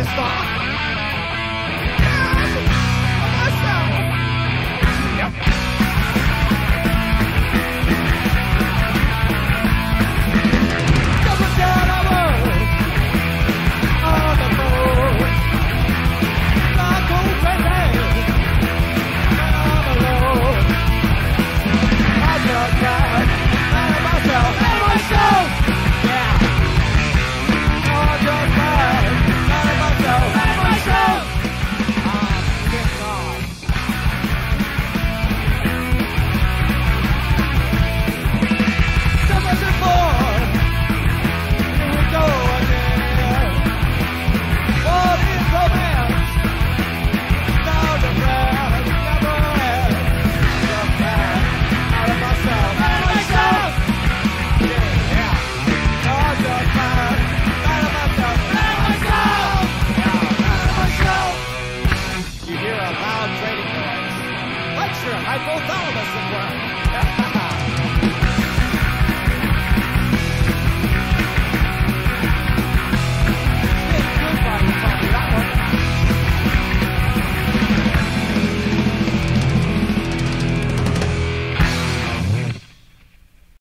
It's box. I both all of us in.